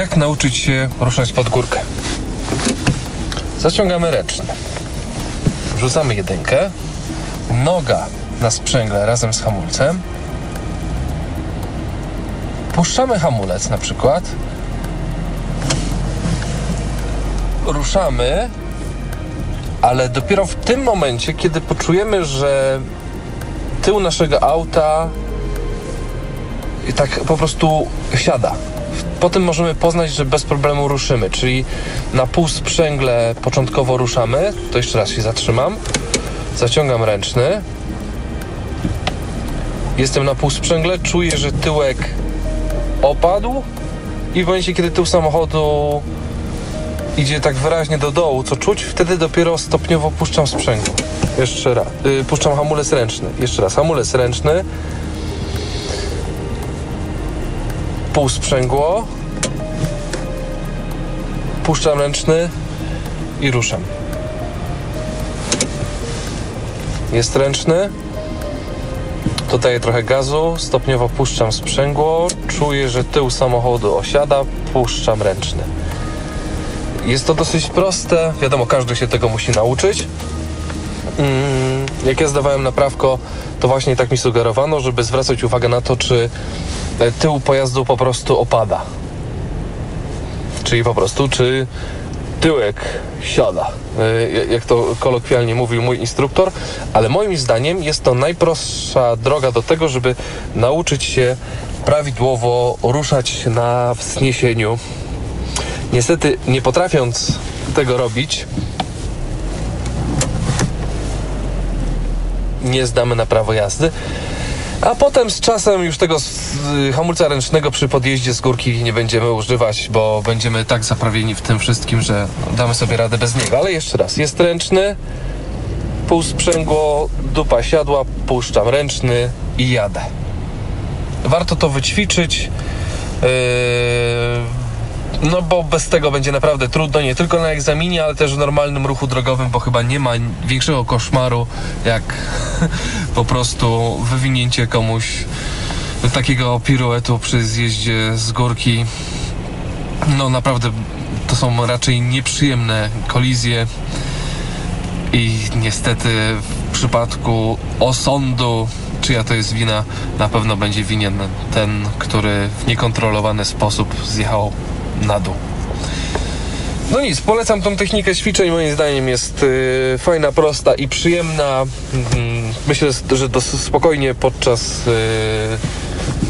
jak nauczyć się ruszać pod górkę? Zaciągamy ręczny. Wrzucamy jedynkę. Noga na sprzęgle razem z hamulcem. Puszczamy hamulec na przykład. Ruszamy, ale dopiero w tym momencie, kiedy poczujemy, że tył naszego auta i tak po prostu siada. Potem możemy poznać, że bez problemu ruszymy, czyli na pół sprzęgle początkowo ruszamy. To jeszcze raz się zatrzymam. Zaciągam ręczny. Jestem na pół sprzęgle, czuję, że tyłek opadł i w momencie, kiedy tył samochodu idzie tak wyraźnie do dołu, co czuć, wtedy dopiero stopniowo puszczam sprzęgło. Jeszcze raz. Yy, puszczam hamulec ręczny. Jeszcze raz. Hamulec ręczny. Pół sprzęgło. Puszczam ręczny i ruszam. Jest ręczny. Dodaję trochę gazu, stopniowo puszczam sprzęgło, czuję, że tył samochodu osiada, puszczam ręczny. Jest to dosyć proste, wiadomo, każdy się tego musi nauczyć. Mm, jak ja zdawałem na prawko, to właśnie tak mi sugerowano, żeby zwracać uwagę na to, czy tył pojazdu po prostu opada. Czyli po prostu, czy tyłek siada, e, jak to kolokwialnie mówił mój instruktor, ale moim zdaniem jest to najprostsza droga do tego, żeby nauczyć się prawidłowo ruszać na wzniesieniu. Niestety, nie potrafiąc tego robić, nie zdamy na prawo jazdy. A potem z czasem już tego hamulca ręcznego przy podjeździe z górki nie będziemy używać, bo będziemy tak zaprawieni w tym wszystkim, że damy sobie radę bez niego. Ale jeszcze raz, jest ręczny, pół sprzęgło, dupa siadła, puszczam ręczny i jadę. Warto to wyćwiczyć. Yy no bo bez tego będzie naprawdę trudno, nie tylko na egzaminie, ale też w normalnym ruchu drogowym, bo chyba nie ma większego koszmaru jak po prostu wywinięcie komuś takiego piruetu przy zjeździe z górki. No naprawdę to są raczej nieprzyjemne kolizje i niestety w przypadku osądu czyja to jest wina, na pewno będzie winien ten, który w niekontrolowany sposób zjechał na dół. No nic, polecam tą technikę ćwiczeń, moim zdaniem jest yy, fajna, prosta i przyjemna. Yy, myślę, że to spokojnie podczas yy,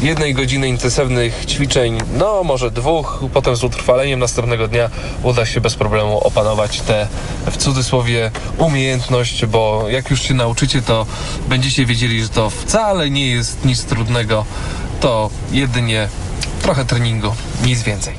jednej godziny intensywnych ćwiczeń, no może dwóch, potem z utrwaleniem następnego dnia uda się bez problemu opanować tę w cudzysłowie umiejętność, bo jak już się nauczycie, to będziecie wiedzieli, że to wcale nie jest nic trudnego, to jedynie trochę treningu, nic więcej.